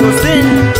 San